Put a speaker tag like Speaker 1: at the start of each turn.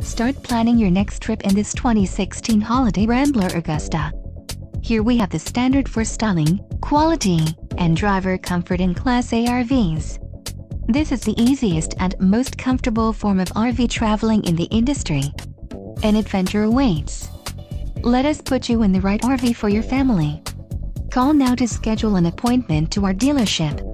Speaker 1: Start planning your next trip in this 2016 Holiday Rambler Augusta. Here we have the standard for styling, quality, and driver comfort in Class A RVs. This is the easiest and most comfortable form of RV traveling in the industry. An adventure awaits. Let us put you in the right RV for your family. Call now to schedule an appointment to our dealership.